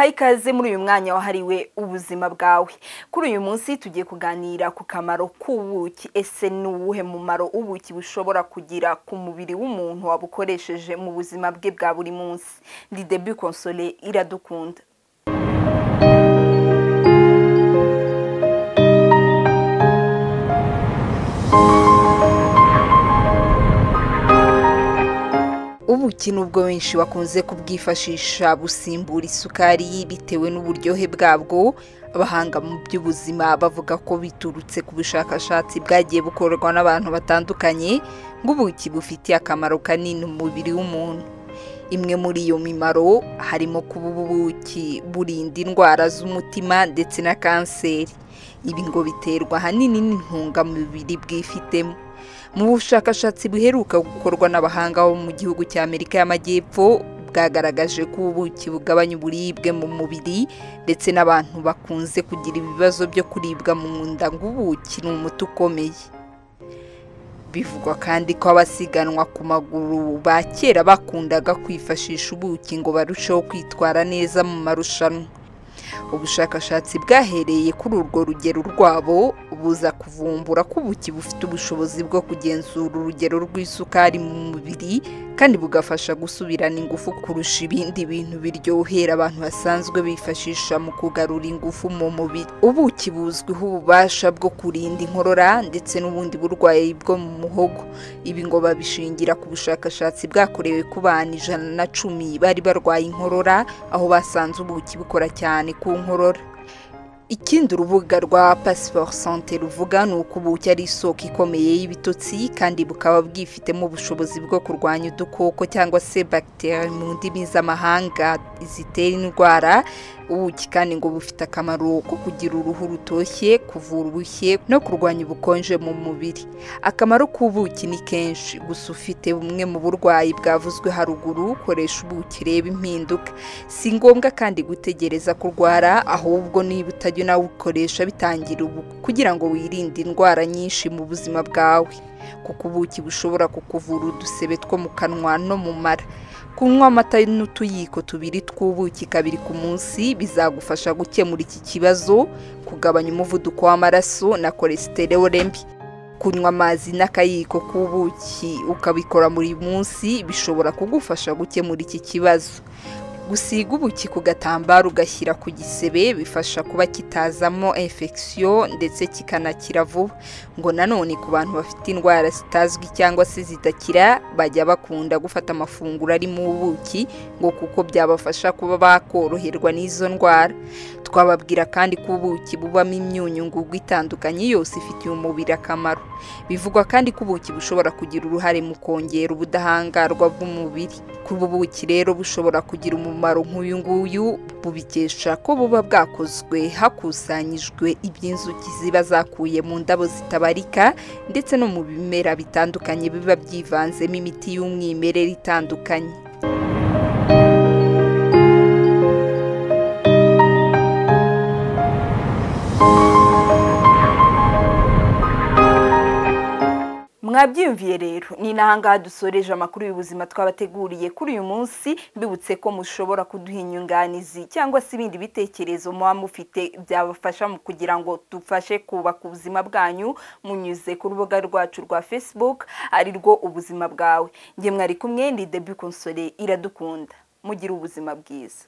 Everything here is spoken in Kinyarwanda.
tubahaye ikaze muri uyu mwanya wahariwe ubuzima bwawe. Kuri uyu munsi tugiye kuganira ku kamaro k'ubuki. Ese ni uwuhe mumaro ubuki bushobora kugira ku mubiri w'umuntu wabukoresheje mu buzima bwe bwa buri munsi? Ndi debi konsole iradukunda. Ubuki nubwo benshi bakunze kubwifashisha busimbura isukari bitewe n'uburyohe bwabwo. Abahanga mu by'ubuzima bavuga ko biturutse ku bushakashatsi bwagiye bukorwa n'abantu batandukanye ngo ubuki bufitiye akamaro kanini umubiri w'umuntu. Imwe muri iyo mimaro harimo kuba ubuki burinda indwara z'umutima ndetse na kanseri. Ibi ngo biterwa ahanini n'intungamubiri bwifitemo. Mu bushakashatsi buheruka gukorwa n'abahanga bo mu gihugu cya amerika y'amajyepfo bwagaragaje ko ubuki bugabanya uburibwe mu mubiri ndetse n'abantu bakunze kugira ibibazo byo kuribwa mu nda ngo ubuki ni umuti ukomeye. Bivugwa kandi ko abasiganwa ku maguru ba kera bakundaga kwifashisha ubuki ngo barusheho kwitwara neza mu marushanwa. Ubushakashatsi bwahereye kuri urwo rugero rwabo buza kuvumbura ko ubuki bufite ubushobozi bwo kugenzura urugero rw'isukari mu mubiri kandi bugafasha gusubirana ingufu kurusha ibindi bintu biryohera abantu basanzwe bifashisha mu kugarura ingufu mu mubiri. Ubuki buzwiho ububasha bwo kurinda inkorora ndetse n'ubundi burwayi bwo mu muhogo. Ibi ngo babishingira ku bushakashatsi bwakorewe ku bana ijana na cumi bari barwaye inkorora aho basanze ubuki bukora cyane ku nkorora. Ikindi urubuga rwa pasiporo sante ruvuga ni uko ubuki ari isoko ikomeye y'ibitotsi kandi bukaba bwifitemo ubushobozi bwo kurwanya udukoko cyangwa se bagiteri mu ndimi z'amahanga zitera indwara. Ubuki kandi ngo bufite akamaro ko kugira uruhu rutoshye kuvura ubushye no kurwanya ubukonje mu mubiri. Akamaro k'ubuki ni kenshi gusa ufite bumwe mu burwayi bwavuzwe haruguru koresha ubuki reba impinduka. Si ngombwa kandi gutegereza kurwara ahubwo niba utajya unawukoresha bitangira ubu kugira ngo wirinde indwara nyinshi mu buzima bwawe. Kuko ubuki bushobora kukuvura udusebe two mu kanwa no mu mara. Kunywa amata n'utuyiko tubiri tw'ubuki kabiri ku munsi bizagufasha gukemura iki kibazo kugabanya umuvuduko w'amaraso na kolesiterole mbi. Kunywa amazi n'akayiko k'ubuki ukabikora buri munsi bishobora kugufasha gukemura iki kibazo. Gusiga ubuki ku gatambaro ugashyira ku gisebe bifasha kuba kitazamo infection ndetse kikanakira vuba. Ngo nanone ku bantu bafite indwara zitazwi cyangwa se zidakira bajya bakunda gufata amafunguro arimo ubuki ngo kuko byabafasha kuba bakoroherwa n'izo ndwara. Twababwira kandi ko ubuki bubamo imyunyu ngugu itandukanye yose ifitiye umubiri akamaro. Bivugwa kandi ko ubuki bushobora kugira uruhare mu kongera ubudahangarwa bw'umubiri. Kuba ubuki rero bushobora kugira umumaro nk'uyu nguyu bubikesha ko buba bwakozwe hakusanyijwe iby'inzuki ziba zakuye mu ndabo zitabarika ndetse no mu bimera bitandukanye biba byivanzemo imiti y'umwimerere itandukanye. Mwabyiyumviye rero ni n'ahangaha dusoreje amakuru y'ubuzima twabateguriye kuri uyu munsi mbibutse ko mushobora kuduha inyunganizi cyangwa se ibindi bitekerezo muba mufite byabafasha mu kugira ngo dufashe kubaka ubuzima bwanyu munyuze ku rubuga rwacu rwa facebook ari rwo ubuzima bwawe. Nge mwari kumwe ni debi konsole iradukunda. Mugire ubuzima bwiza.